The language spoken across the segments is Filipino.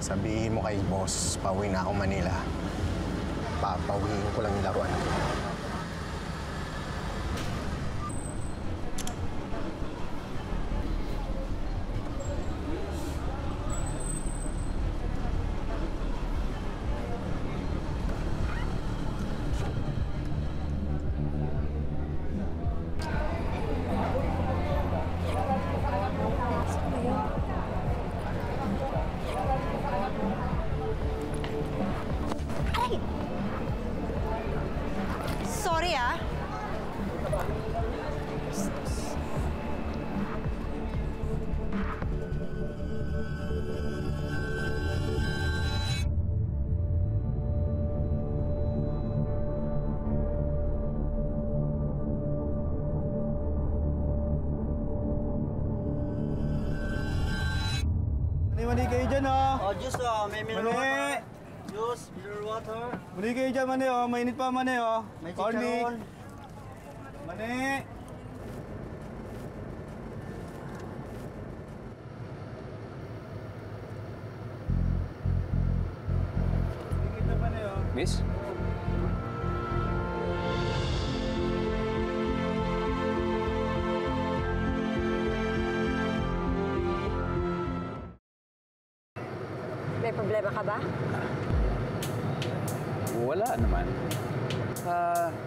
Sabihin mo kay boss, pauwi na ako Manila. Papawiin ko lang yung laruan ko. Mani-mani kayo dyan, oh. Oh, juice oh, may mineral Mani! water. Juice, mineral water. Mani kayo dyan, mani, oh. Mainit pa, mani, oh. May chicharon. Mani! Mani, oh. Miss? May problema ka ba? Wala naman. Ah... Sa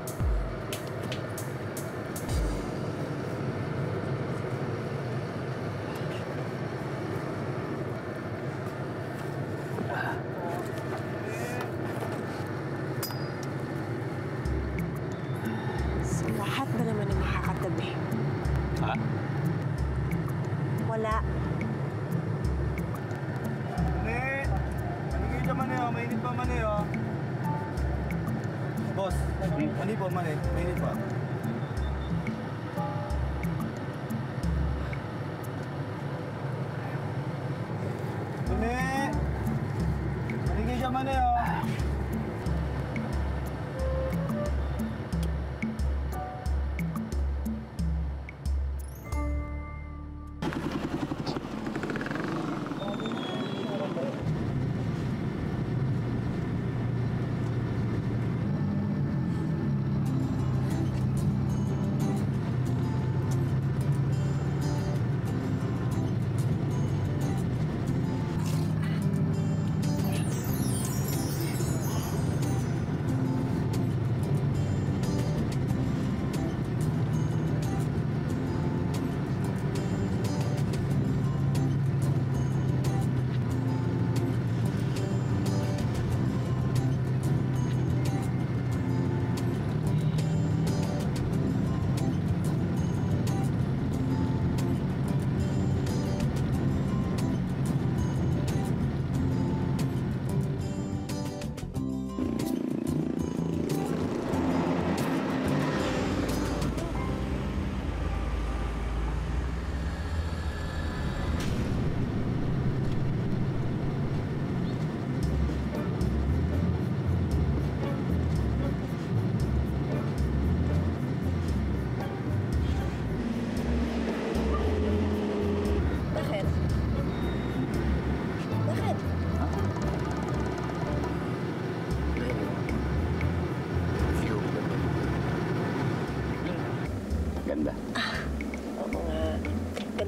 mani po, mani.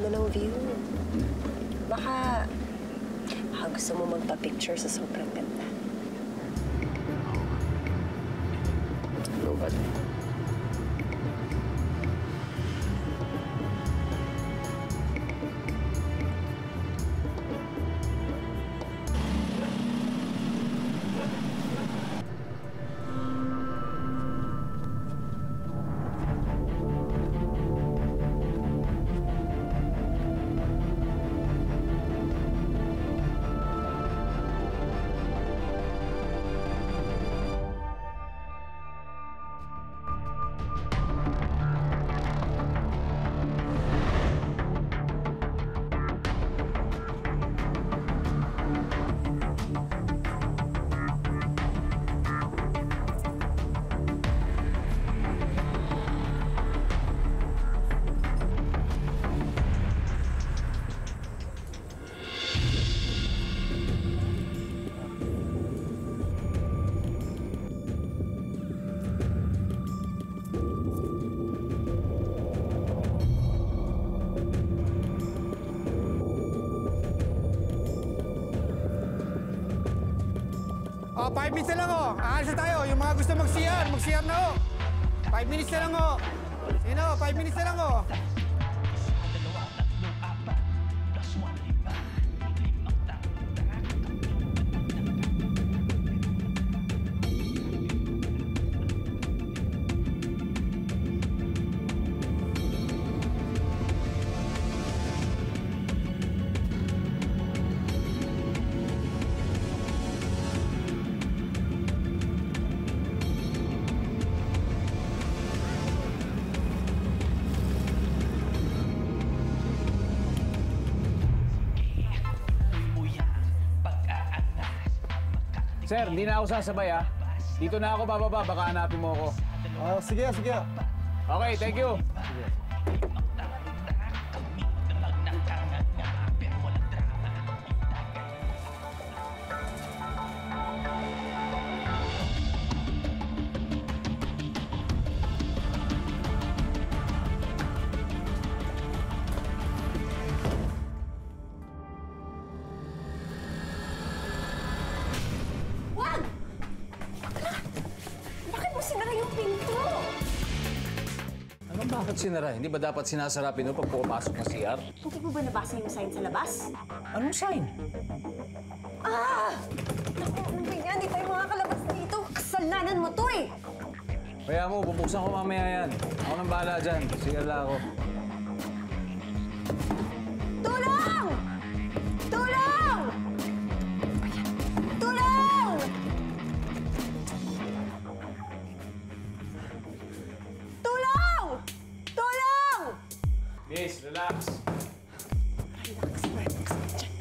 mo ng view. Baka, baka gusto mo magpa-picture sa sobrang ganda. Ano Robot. 5 minutes na lang oh. Aalis na tayo. Yung mga gusto mag-CR, mag-CR na oh. 5 minutes na lang oh. Sino? 5 minutes na lang oh. Sir, hindi na ako sasabay ah. Dito na ako bababa, baka hanapin mo ako. Ah, sige, sige. Okay, thank you. Wag! Sinara? Hindi ba dapat sinasarapin mo pag pumapasok ng CR? Hindi mo ba nabasa yung sign sa labas? Anong sign? Ah! Naku, ano ba yan? Hindi tayo makakalabas dito. Kasalanan mo to eh! Kaya mo, bubuksan ko mamaya yan. Ako nang bahala dyan. CR lang ako. Miss, relax. Relax, relax. Diyan.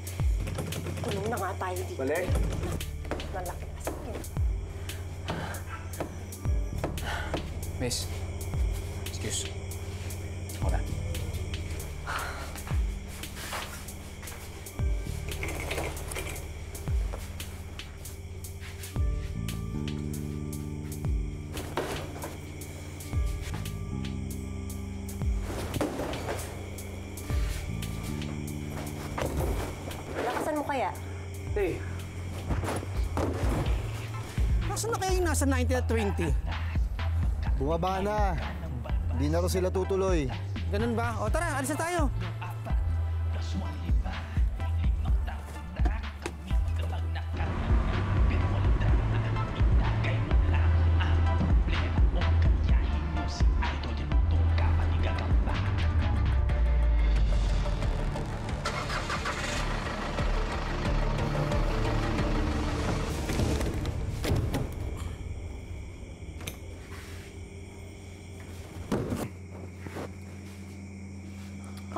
Tulong na nga tayo dito. Balik. Malaki na sakit. Miss. Nasa 90 at 20? Bumaba na. Hindi na sila tutuloy. Ganun ba? O tara, alis na tayo.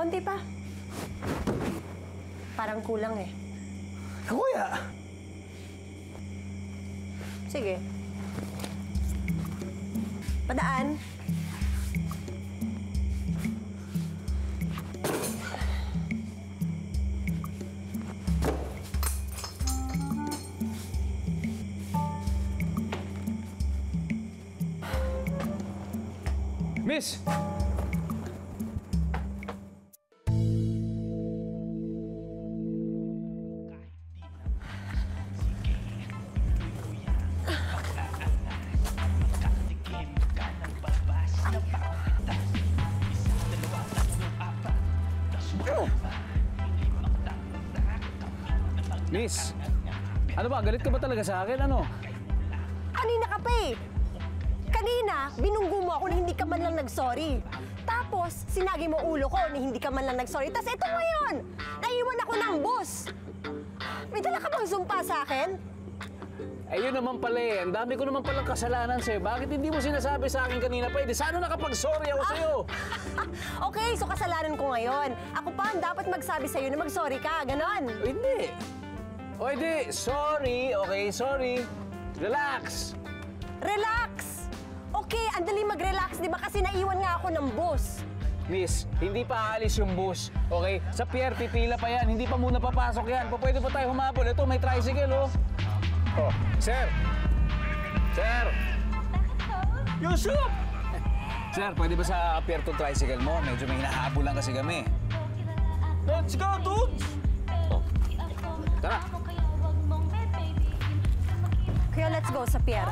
Konti pa. Parang kulang eh. Kuya! Sige. Padaan. Miss! Miss, ano ba? Galit ka ba talaga sa akin? Ano? Kanina ka pa eh. Kanina, binunggo mo ako na hindi ka man lang nag-sorry. Tapos, sinagi mo ulo ko na hindi ka man lang nag-sorry. Tapos ito ngayon, naiwan ako ng bus. May dala ka bang sumpa sa akin? Eh, yun naman pala eh. Ang dami ko naman palang kasalanan sa'yo. Bakit hindi mo sinasabi sa akin kanina pa? Eh, di sana nakapag-sorry ako sa'yo. okay, so kasalanan ko ngayon. Ako pa ang dapat magsabi sa'yo na mag-sorry ka, ganon. Hindi. O, hindi. Sorry. Okay, sorry. Relax. Relax! Okay, andali mag-relax, di ba? Kasi naiwan nga ako ng bus. Miss, hindi pa aalis yung bus. Okay? Sa pier, pipila pa yan. Hindi pa muna papasok yan. Pa pwede pa tayo humabol. Ito, may tricycle, oh. Oh, sir. Sir. Yusuf! Sir, pwede ba sa pier to tricycle mo? Medyo may hinahabol lang kasi kami. Let's go, dudes! Oh. Tara. Kaya let's go sa pier.